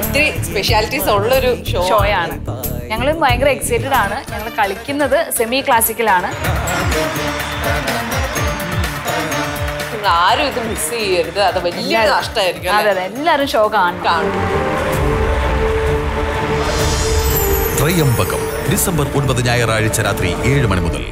ഒത്തിരി സ്പെഷ്യാലിറ്റീസ് ഉള്ളൊരു ഷോയാണ് ഞങ്ങൾ ഭയങ്കര എക്സൈറ്റഡ് ആണ്. ഞങ്ങൾ കളിക്കുന്നത് സെമി ക്ലാസിക്കലാണ് ആരും ഇത് മിസ് ചെയ്യരുത്. അത് വലിയ നഷ്ടമായിരിക്കും അതെ അതെ. എല്ലാവരും ഷോ കാണണം. കാണും ത്രയംബകം ഡിസംബർ ഒൻപത് ഞായറാഴ്ച രാത്രി ഏഴ് മണി മുതൽ